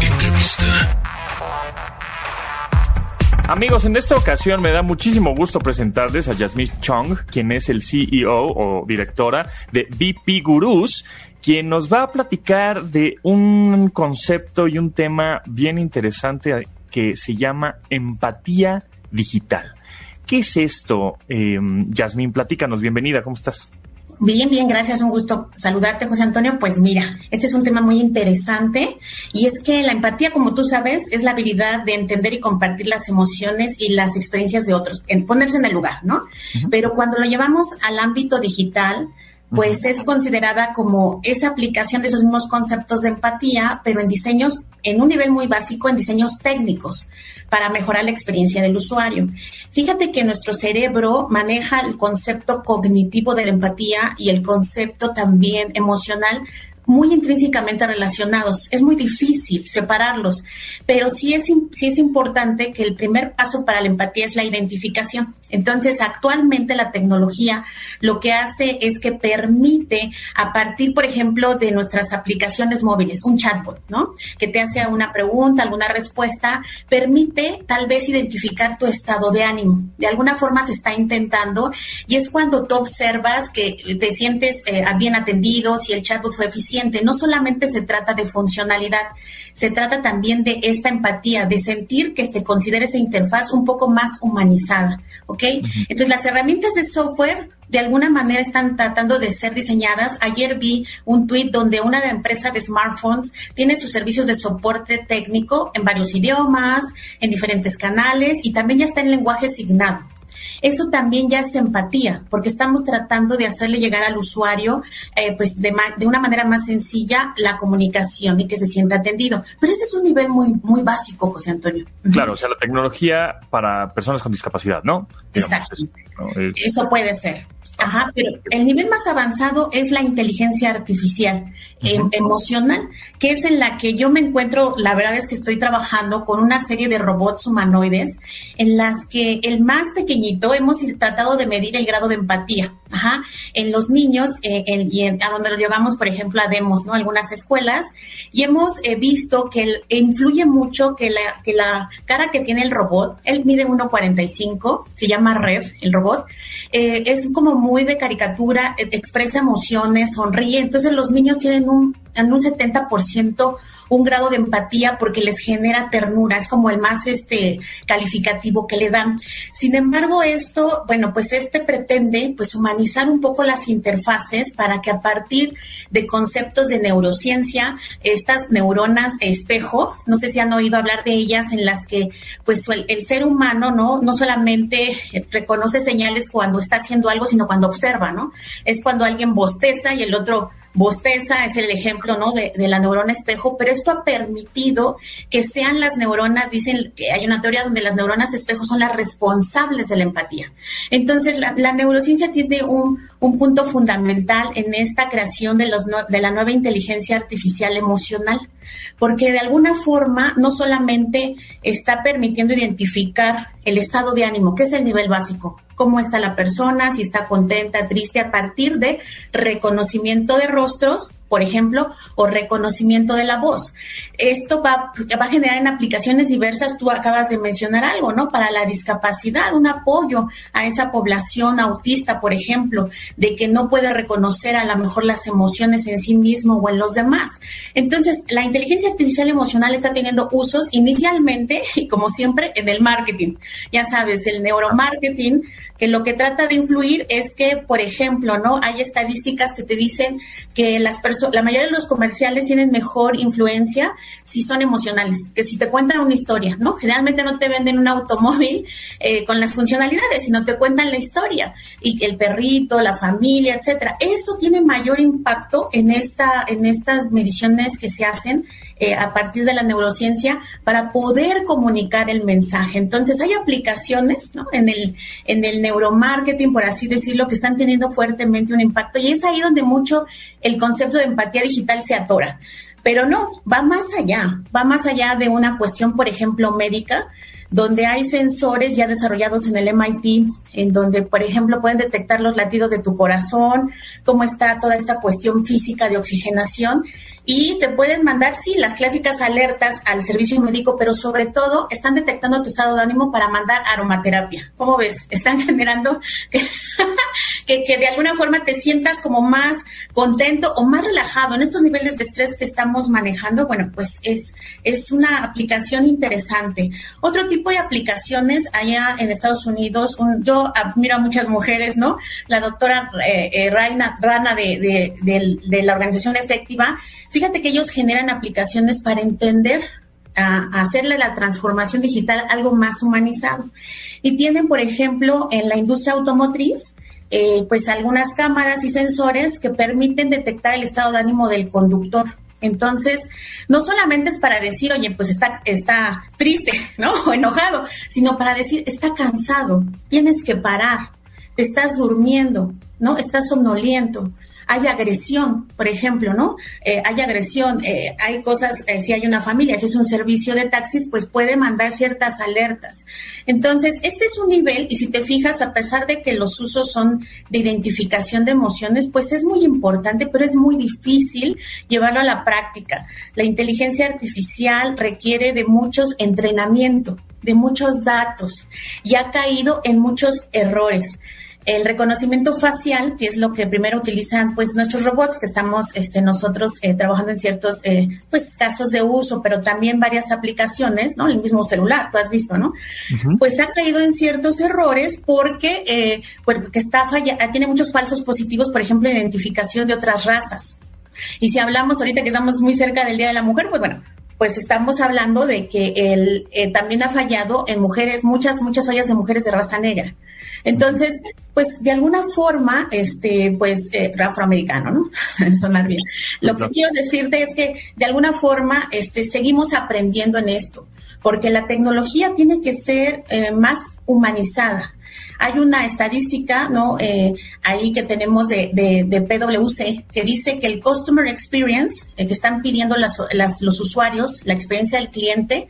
Entrevista. Amigos, en esta ocasión me da muchísimo gusto presentarles a Jasmine Chong, quien es el CEO o directora de VP Gurus, quien nos va a platicar de un concepto y un tema bien interesante que se llama empatía digital. ¿Qué es esto, eh, Jasmine? Platícanos, bienvenida, ¿cómo estás? Bien, bien, gracias. Un gusto saludarte, José Antonio. Pues mira, este es un tema muy interesante y es que la empatía, como tú sabes, es la habilidad de entender y compartir las emociones y las experiencias de otros, en ponerse en el lugar, ¿no? Pero cuando lo llevamos al ámbito digital, pues es considerada como esa aplicación de esos mismos conceptos de empatía, pero en diseños, en un nivel muy básico, en diseños técnicos, para mejorar la experiencia del usuario. Fíjate que nuestro cerebro maneja el concepto cognitivo de la empatía y el concepto también emocional muy intrínsecamente relacionados. Es muy difícil separarlos, pero sí es, sí es importante que el primer paso para la empatía es la identificación. Entonces, actualmente la tecnología lo que hace es que permite, a partir, por ejemplo, de nuestras aplicaciones móviles, un chatbot, ¿no? Que te hace una pregunta, alguna respuesta, permite tal vez identificar tu estado de ánimo. De alguna forma se está intentando y es cuando tú observas que te sientes eh, bien atendido, si el chatbot fue eficiente. No solamente se trata de funcionalidad, se trata también de esta empatía, de sentir que se considera esa interfaz un poco más humanizada. ¿ok? Entonces, las herramientas de software de alguna manera están tratando de ser diseñadas. Ayer vi un tweet donde una empresa de smartphones tiene sus servicios de soporte técnico en varios idiomas, en diferentes canales y también ya está en lenguaje signado. Eso también ya es empatía, porque estamos tratando de hacerle llegar al usuario, eh, pues de, de, una manera más sencilla, la comunicación y que se sienta atendido. Pero ese es un nivel muy, muy básico, José Antonio. Claro, o sea, la tecnología para personas con discapacidad, ¿no? Exacto. Eso puede ser. Ajá, pero el nivel más avanzado es la inteligencia artificial em, emocional, que es en la que yo me encuentro, la verdad es que estoy trabajando con una serie de robots humanoides en las que el más pequeñito hemos tratado de medir el grado de empatía. Ajá, en los niños, eh, y a donde lo llevamos, por ejemplo, a Demos, ¿no? Algunas escuelas, y hemos eh, visto que influye mucho que la, que la cara que tiene el robot, él mide 1,45, se llama Rev, el robot, eh, es como muy de caricatura, expresa emociones, sonríe, entonces los niños tienen un, en un 70% un grado de empatía porque les genera ternura, es como el más este calificativo que le dan. Sin embargo, esto, bueno, pues este pretende pues humanizar un poco las interfaces para que a partir de conceptos de neurociencia, estas neuronas espejo, no sé si han oído hablar de ellas en las que pues el, el ser humano, ¿no? No solamente reconoce señales cuando está haciendo algo, sino cuando observa, ¿no? Es cuando alguien bosteza y el otro bosteza es el ejemplo ¿no? de, la neurona espejo, pero esto ha permitido que sean las neuronas, dicen que hay una teoría donde las neuronas espejo son las responsables de la empatía. Entonces, la, neurociencia tiene un, un, punto fundamental en esta creación de, de la nueva inteligencia artificial emocional, porque de alguna forma no solamente está permitiendo identificar el estado de ánimo, que es el nivel básico, cómo está la persona, si está contenta, triste, a partir de reconocimiento de rostros, por ejemplo, o reconocimiento de la voz. Esto va, va, a generar en aplicaciones diversas, tú acabas de mencionar algo, ¿no? Para la discapacidad, un apoyo a esa población autista, por ejemplo, de que no puede reconocer a lo mejor las emociones en sí mismo o en los demás. Entonces, la inteligencia artificial emocional está teniendo usos inicialmente, y como siempre, en el marketing. Ya sabes, el neuromarketing que lo que trata de influir es que, por ejemplo, ¿no? Hay estadísticas que te dicen que las la mayoría de los comerciales tienen mejor influencia si son emocionales, que si te cuentan una historia, ¿no? Generalmente no te venden un automóvil eh, con las funcionalidades, sino te cuentan la historia y el perrito, la familia, etcétera. Eso tiene mayor impacto en esta, en estas mediciones que se hacen eh, a partir de la neurociencia para poder comunicar el mensaje. Entonces hay aplicaciones ¿no? en, el, en el neuromarketing, por así decirlo, que están teniendo fuertemente un impacto y es ahí donde mucho el concepto de empatía digital se atora. Pero no, va más allá, va más allá de una cuestión, por ejemplo, médica, donde hay sensores ya desarrollados en el MIT, en donde, por ejemplo, pueden detectar los latidos de tu corazón, cómo está toda esta cuestión física de oxigenación y te pueden mandar, sí, las clásicas alertas al servicio médico, pero sobre todo están detectando tu estado de ánimo para mandar aromaterapia. ¿Cómo ves? Están generando que, de alguna forma te sientas como más contento o más relajado en estos niveles de estrés que estamos manejando. Bueno, pues es, es una aplicación interesante. Otro tipo de aplicaciones allá en Estados Unidos, yo admiro a muchas mujeres, ¿no? La doctora eh, eh Rana de, de, de la organización efectiva Fíjate que ellos generan aplicaciones para entender, a, hacerle la transformación digital algo más humanizado. Y tienen, por ejemplo, en la industria automotriz, eh, pues algunas cámaras y sensores que permiten detectar el estado de ánimo del conductor. Entonces, no solamente es para decir, oye, pues está, está triste, ¿no? O enojado, sino para decir, está cansado, tienes que parar, te estás durmiendo, ¿no? Estás somnoliento, hay agresión, por ejemplo, ¿no? Eh, hay agresión, eh, hay cosas, eh, si hay una familia, si es un servicio de taxis, pues puede mandar ciertas alertas. Entonces, este es un nivel y si te fijas, a pesar de que los usos son de identificación de emociones, pues es muy importante, pero es muy difícil llevarlo a la práctica. La inteligencia artificial requiere de muchos entrenamiento, de muchos datos y ha caído en muchos errores el reconocimiento facial, que es lo que primero utilizan pues nuestros robots, que estamos este, nosotros eh, trabajando en ciertos eh, pues casos de uso, pero también varias aplicaciones, ¿no? El mismo celular, tú has visto, ¿no? Pues ha caído en ciertos errores porque, eh, porque está falla, tiene muchos falsos positivos, por ejemplo, identificación de otras razas. Y si hablamos ahorita que estamos muy cerca del Día de la Mujer, pues bueno, pues estamos hablando de que él eh, también ha fallado en mujeres, muchas, muchas fallas de mujeres de raza negra. Entonces, pues de alguna forma, este, pues eh, afroamericano, ¿no? Sonar bien. Lo que quiero decirte es que de alguna forma, este, seguimos aprendiendo en esto, porque la tecnología tiene que ser eh, más humanizada. Hay una estadística, ¿no? Eh, ahí que tenemos de, de, PwC que dice que el customer experience, el que están pidiendo las, los usuarios, la experiencia del cliente,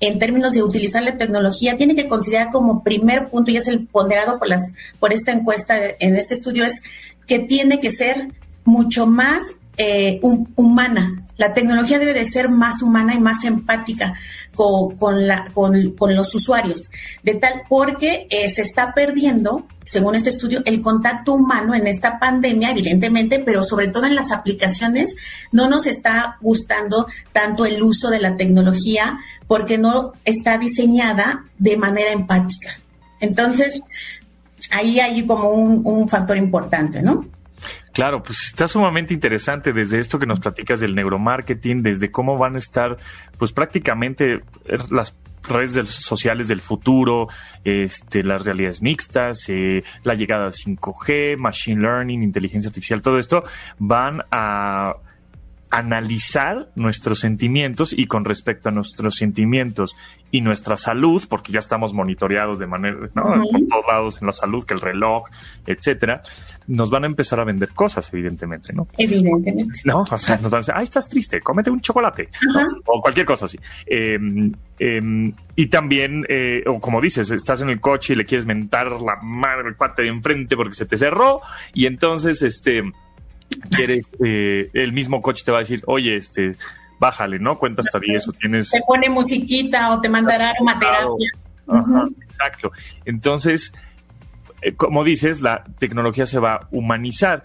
en términos de utilizar la tecnología, tiene que considerar como primer punto, y es el ponderado por, las, por esta encuesta en este estudio, es que tiene que ser mucho más eh, humana. La tecnología debe de ser más humana y más empática con, con, la, con, con los usuarios, de tal porque eh, se está perdiendo, según este estudio, el contacto humano en esta pandemia, evidentemente, pero sobre todo en las aplicaciones, no nos está gustando tanto el uso de la tecnología porque no está diseñada de manera empática. Entonces, ahí hay como un, un factor importante, ¿no? Claro, pues está sumamente interesante desde esto que nos platicas del neuromarketing, desde cómo van a estar, pues prácticamente eh, las redes sociales del futuro, este, las realidades mixtas, eh, la llegada al 5G, machine learning, inteligencia artificial, todo esto van a analizar nuestros sentimientos y con respecto a nuestros sentimientos y nuestra salud, porque ya estamos monitoreados de manera, ¿no? Por todos lados en la salud, que el reloj, etcétera, nos van a empezar a vender cosas, evidentemente, ¿no? Evidentemente. ¿No? O sea, nos van a decir, ay, estás triste, cómete un chocolate, o cualquier cosa así. Em, y también, eh, o como dices, estás en el coche y le quieres mentar la madre al cuate de enfrente porque se te cerró, y entonces, este, quieres, eh, el mismo coche te va a decir, oye, este, bájale, ¿no? Cuenta hasta 10 o tienes... Te pone musiquita o te mandará aromaterapia. Ajá, Exacto. Entonces, eh, como dices, la tecnología se va a humanizar,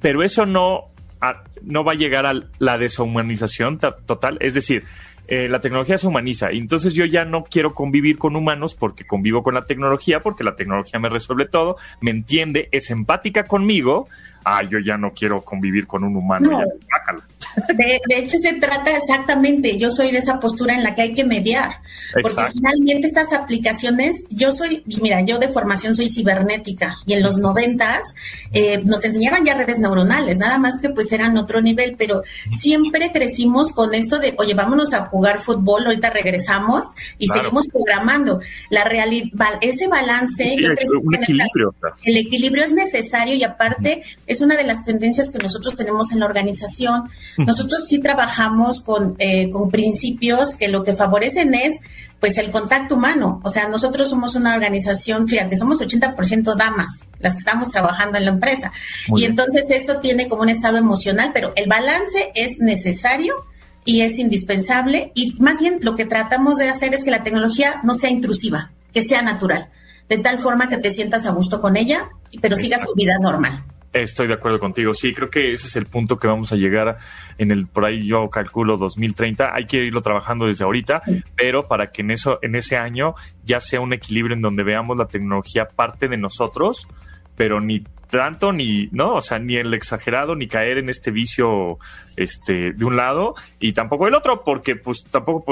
pero eso no, no va a llegar a la deshumanización total. Es decir, eh, la tecnología se humaniza. Y entonces yo ya no quiero convivir con humanos porque convivo con la tecnología, porque la tecnología me resuelve todo, me entiende, es empática conmigo, ah, yo ya no quiero convivir con un humano, ya, de, hecho, se trata exactamente, yo soy de esa postura en la que hay que mediar, porque finalmente estas aplicaciones, yo soy, mira, yo de formación soy cibernética y en los noventas eh, nos enseñaban ya redes neuronales, nada más que pues eran otro nivel, pero siempre crecimos con esto de, oye, vámonos a jugar fútbol, ahorita regresamos y seguimos programando. La realidad, ese balance, equilibrio. el equilibrio es necesario y aparte es una de las tendencias que nosotros tenemos en la organización Nosotros sí trabajamos con, eh, con principios que lo que favorecen es pues el contacto humano. O sea, nosotros somos una organización, fíjate, somos 80% damas las que estamos trabajando en la empresa. y entonces eso tiene como un estado emocional, pero el balance es necesario y es indispensable. Y más bien lo que tratamos de hacer es que la tecnología no sea intrusiva, que sea natural, de tal forma que te sientas a gusto con ella, pero sigas tu vida normal. Estoy de acuerdo contigo. Sí, creo que ese es el punto que vamos a llegar en el por ahí yo calculo 2030. Hay que irlo trabajando desde ahorita, pero para que en eso en ese año ya sea un equilibrio en donde veamos la tecnología parte de nosotros, pero ni tanto ni, ¿no? O sea, ni el exagerado, ni caer en este vicio este, de un lado y tampoco del otro, porque pues tampoco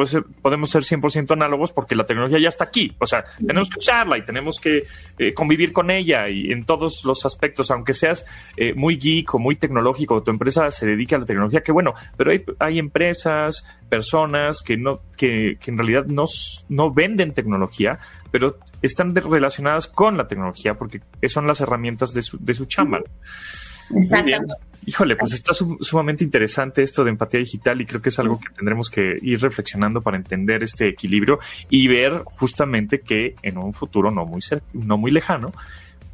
podemos ser 100% análogos porque la tecnología ya está aquí. O sea, tenemos que usarla y tenemos que eh, convivir con ella y en todos los aspectos, aunque seas eh, muy geek o muy tecnológico, tu empresa se dedica a la tecnología, que bueno, pero hay, hay empresas, personas que no, que, que en realidad no, no venden tecnología, pero están relacionadas con la tecnología porque son las herramientas de su, de su chamba. Exactamente. Híjole, pues está sumamente interesante esto de empatía digital y creo que es algo que tendremos que ir reflexionando para entender este equilibrio y ver justamente que en un futuro no muy, no muy lejano,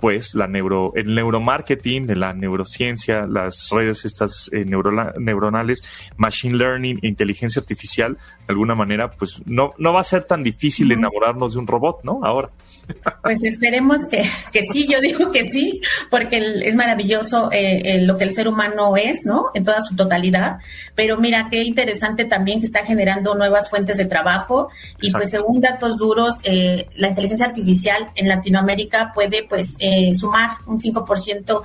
pues la neuro, el neuromarketing, de la neurociencia, las redes estas eh, neuronales, machine learning e inteligencia artificial, de alguna manera, pues no, no va a ser tan difícil enamorarnos de un robot, ¿no? Ahora. Pues esperemos que, que sí, yo digo que sí, porque es maravilloso eh, lo que el ser humano es, ¿no? En toda su totalidad. Pero mira, qué interesante también que está generando nuevas fuentes de trabajo y pues según datos duros, eh, la inteligencia artificial en Latinoamérica puede pues eh, sumar un 5%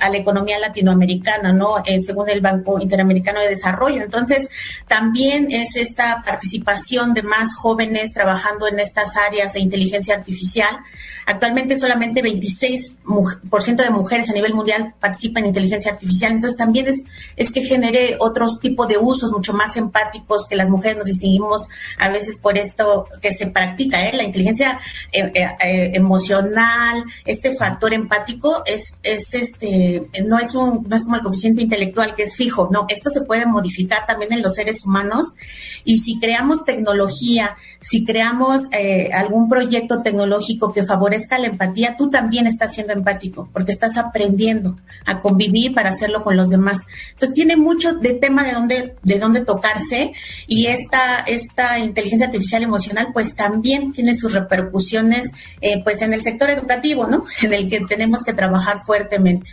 a la economía latinoamericana, ¿no? según el Banco Interamericano de Desarrollo. Entonces, también es esta participación de más jóvenes trabajando en estas áreas de inteligencia artificial Actualmente solamente 26% de mujeres a nivel mundial participan en inteligencia artificial, entonces también es, es que genere otro tipo de usos mucho más empáticos que las mujeres nos distinguimos a veces por esto que se practica, ¿eh? la inteligencia eh, eh, emocional, este factor empático es, es este, no es un, no es como el coeficiente intelectual que es fijo, no, esto se puede modificar también en los seres humanos y si creamos tecnología, si creamos algún proyecto tecnológico que favorezca la empatía, tú también estás siendo empático, porque estás aprendiendo a convivir para hacerlo con los demás. Entonces tiene mucho de tema de dónde, de dónde tocarse y esta, esta inteligencia artificial emocional pues también tiene sus repercusiones eh, pues en el sector educativo, ¿no? el que tenemos que trabajar fuertemente.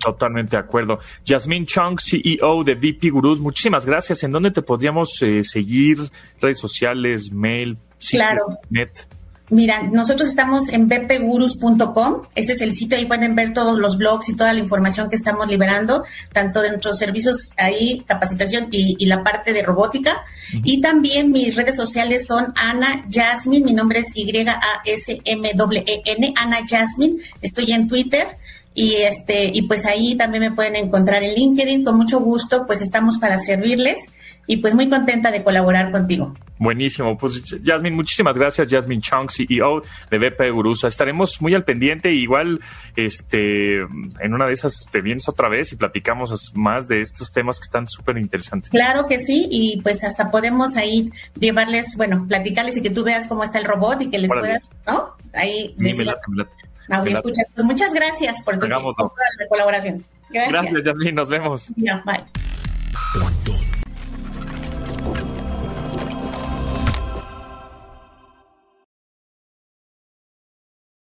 Totalmente de acuerdo. Jasmine Chung, CEO de VP Gurus, muchísimas gracias. ¿En dónde te podríamos eh, seguir? Redes sociales, mail, claro. net. Mira, nosotros estamos en bpgurus.com, ese es el sitio, ahí pueden ver todos los blogs y toda la información que estamos liberando, tanto de nuestros servicios ahí, capacitación y, la parte de robótica. Y también mis redes sociales son Ana Jasmine, mi nombre es Y-A-S-M-E-N, Ana Jasmine, estoy en Twitter. Y este, y pues ahí también me pueden encontrar en LinkedIn, con mucho gusto, pues estamos para servirles y pues muy contenta de colaborar contigo. Buenísimo. Pues Jasmine, muchísimas gracias. Jasmine Chong, CEO de BP Urusa. Estaremos muy al pendiente. Igual, este, en una de esas te vienes otra vez y platicamos más de estos temas que están súper interesantes. Claro que sí. Y pues hasta podemos ahí llevarles, bueno, platicarles y que tú veas cómo está el robot y que les puedas, ¿no? Ahí escuchas. Pues muchas gracias por, tu, toda la colaboración. Gracias. Gracias, Jasmine. Nos vemos. Bye.